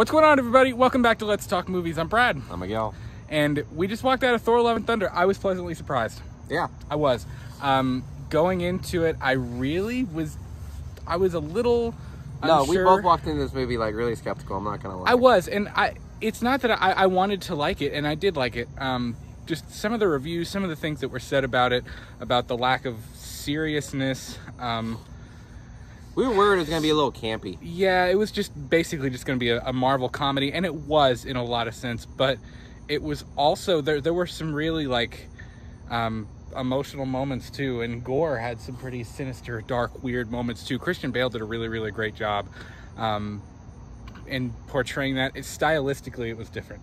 What's going on, everybody? Welcome back to Let's Talk Movies. I'm Brad, I'm Miguel. and we just walked out of Thor: Love and Thunder. I was pleasantly surprised. Yeah. I was. Um, going into it, I really was. I was a little. No, we both walked into this movie like really skeptical. I'm not gonna lie. I was, and I. It's not that I, I wanted to like it, and I did like it. Um, just some of the reviews, some of the things that were said about it, about the lack of seriousness. Um, We were worried it was gonna be a little campy. yeah, it was just basically just going to be a, a Marvel comedy, and it was in a lot of sense. But it was also there. There were some really like um, emotional moments too, and Gorr had some pretty sinister, dark, weird moments too. Christian Bale did a really, really great job um, in portraying that. It, stylistically, it was different.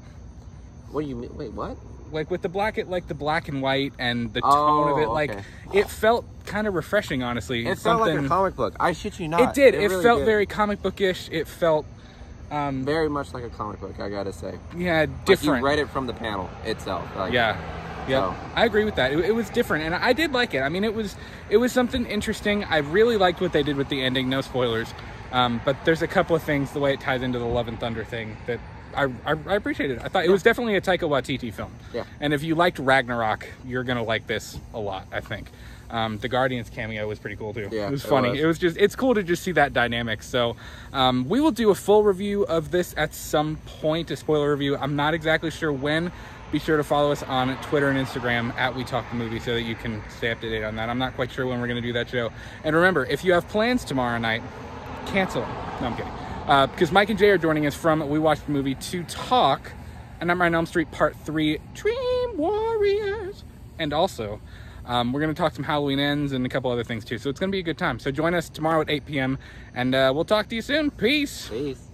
What do you mean? Wait, what? Like with the black, it like the black and white, and the tone of Oh, it. Like okay. it felt kind of refreshing, honestly. It felt like a comic book. I shit you not. It did. It, really felt did. very comic bookish. It felt. Um, very much like a comic book. I gotta say. yeah, Like different. you read it from the panel itself. Like, Yeah, yeah, So- I agree with that. It, it was different, and I did like it. I mean, it was it was something interesting. I really liked what they did with the ending. No spoilers, um, but there's a couple of things the way it ties into the Love and Thunder thing that I I, I appreciated. I thought it was definitely a Taika Waititi film. Yeah. and if you liked Ragnarok, you're gonna like this a lot. I think. Um, the Guardians cameo was pretty cool too. Yeah, it was it funny. was. It was just it's cool to just see that dynamic. So um, we will do a full review of this at some point, a spoiler review. I'm not exactly sure when. Be sure to follow us on Twitter and Instagram at We Talk the Movie so that you can stay up to date on that. I'm not quite sure when we're going to do that show. And remember, if you have plans tomorrow night, cancel. No, I'm kidding. Uh, because Mike and Jay are joining us from We Watched the Movie to talk and I'm on Elm Street Part 3 Dream Warriors. And also, um, we're going to talk some Halloween ends and a couple other things too. So it's going to be a good time. So join us tomorrow at 8 p.m. and uh, we'll talk to you soon. Peace. Peace.